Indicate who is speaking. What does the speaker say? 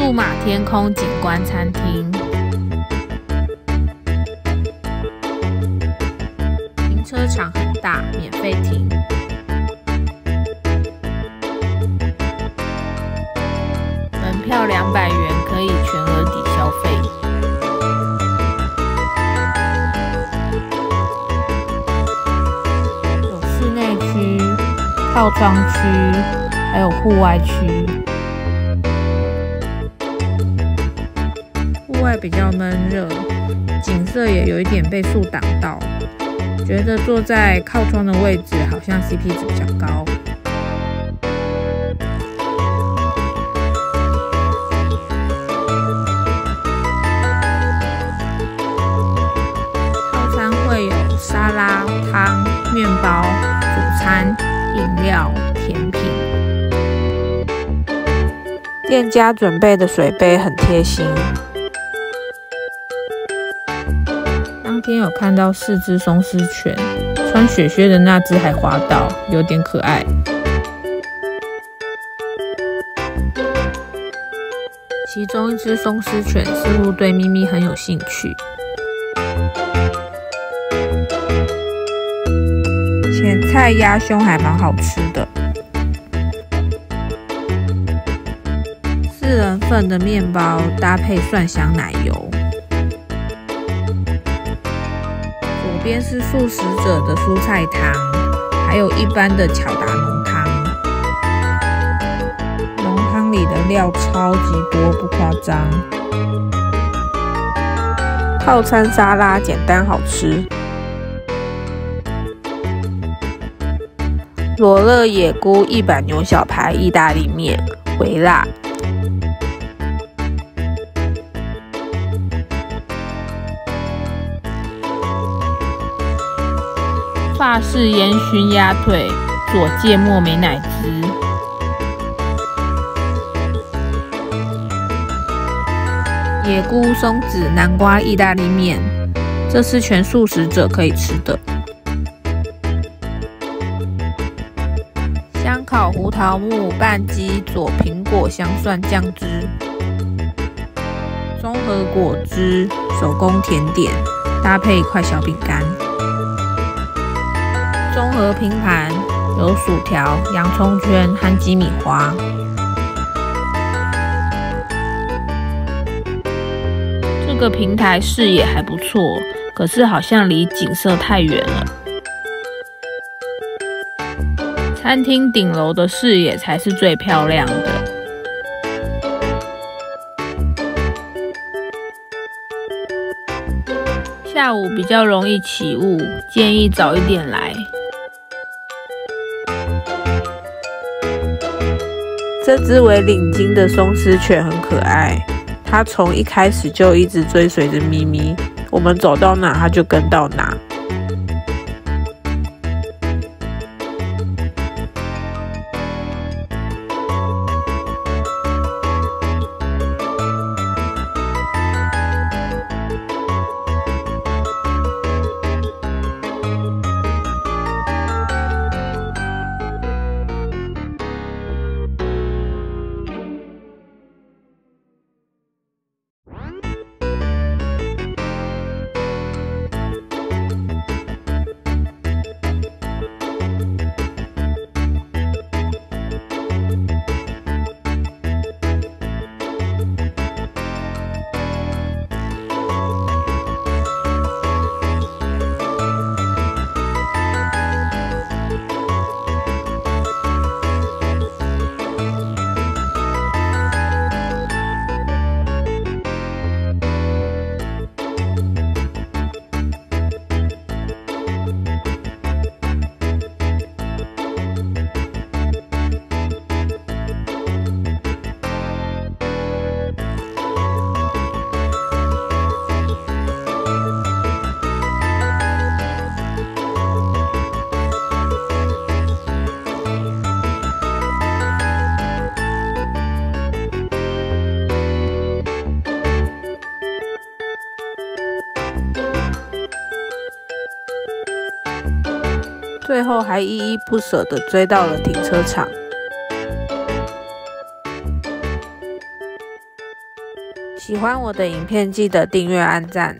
Speaker 1: 数码天空景观餐厅，停车场很大，免费停。门票两百元，可以全额抵消费。有室内区、靠窗区，还有户外区。比较闷热，景色也有一点被树挡到，觉得坐在靠窗的位置好像 CP 值比较高。套餐会有沙拉、汤、面包、主餐、饮料、甜品。店家准备的水杯很贴心。天有看到四只松狮犬，穿雪靴的那只还滑倒，有点可爱。其中一只松狮犬似乎对咪咪很有兴趣。前菜鸭胸还蛮好吃的，四人份的面包搭配蒜香奶油。边是素食者的蔬菜汤，还有一般的巧达浓汤。浓汤里的料超级多，不夸张。套餐沙拉简单好吃。罗勒野菇一百牛小排意大利面，微辣。法式烟熏鸭腿，左芥末美乃滋。野菇松子南瓜意大利面，这是全素食者可以吃的。香烤胡桃木拌鸡佐苹果香蒜酱汁，综合果汁手工甜点搭配一块小饼干。综合拼盘有薯条、洋葱圈和鸡米花。这个平台视野还不错，可是好像离景色太远了。餐厅顶楼的视野才是最漂亮的。下午比较容易起雾，建议早一点来。这只为领巾的松狮犬很可爱，它从一开始就一直追随着咪咪，我们走到哪它就跟到哪。最后还依依不舍地追到了停车场。喜欢我的影片，记得订阅、按赞。